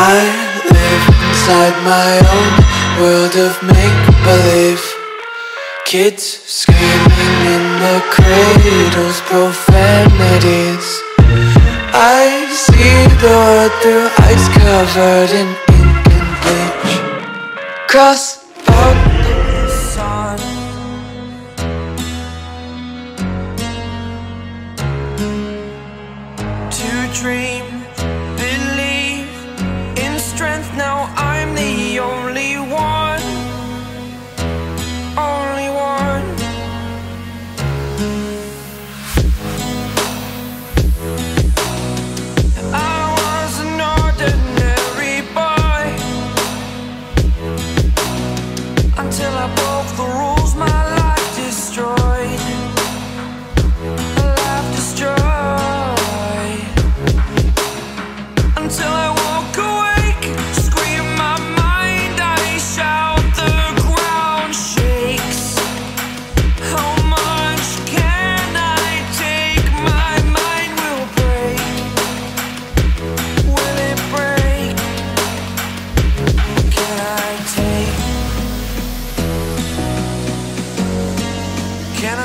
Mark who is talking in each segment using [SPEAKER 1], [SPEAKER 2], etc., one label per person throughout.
[SPEAKER 1] I live inside my own world of make-believe. Kids screaming in the cradles, profanities. I see the world through ice covered in ink and bleach. Cross out To dream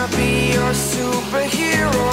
[SPEAKER 1] be your superhero.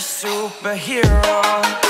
[SPEAKER 1] superhero.